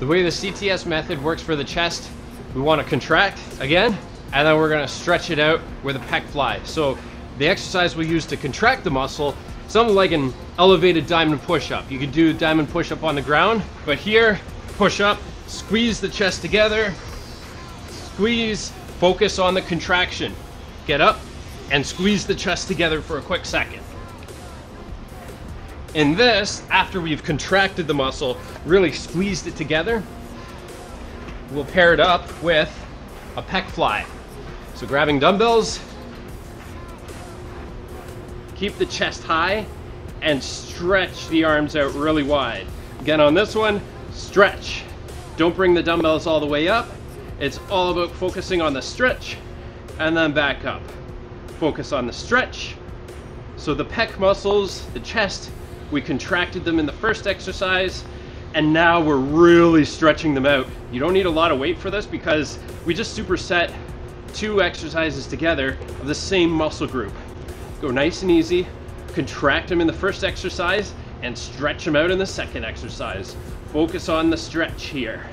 The way the CTS method works for the chest, we want to contract again, and then we're going to stretch it out with a pec fly. So the exercise we use to contract the muscle, something like an elevated diamond push-up. You could do diamond push-up on the ground, but here, push up, squeeze the chest together, squeeze, focus on the contraction. Get up and squeeze the chest together for a quick second. In this, after we've contracted the muscle, really squeezed it together, we'll pair it up with a pec fly. So grabbing dumbbells, keep the chest high and stretch the arms out really wide. Again on this one, stretch. Don't bring the dumbbells all the way up. It's all about focusing on the stretch and then back up. Focus on the stretch. So the pec muscles, the chest, we contracted them in the first exercise and now we're really stretching them out. You don't need a lot of weight for this because we just superset two exercises together of the same muscle group. Go nice and easy, contract them in the first exercise and stretch them out in the second exercise. Focus on the stretch here.